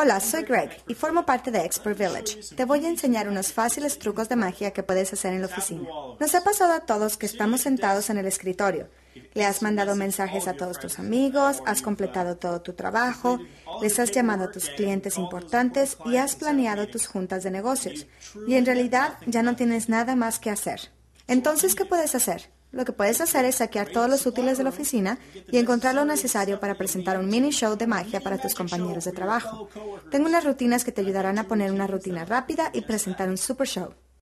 Hola, soy Greg y formo parte de Expert Village. Te voy a enseñar unos fáciles trucos de magia que puedes hacer en la oficina. Nos ha pasado a todos que estamos sentados en el escritorio. Le has mandado mensajes a todos tus amigos, has completado todo tu trabajo, les has llamado a tus clientes importantes y has planeado tus juntas de negocios. Y en realidad ya no tienes nada más que hacer. Entonces, ¿qué puedes hacer? Lo que puedes hacer es saquear todos los útiles de la oficina y encontrar lo necesario para presentar un mini show de magia para tus compañeros de trabajo. Tengo unas rutinas que te ayudarán a poner una rutina rápida y presentar un super show.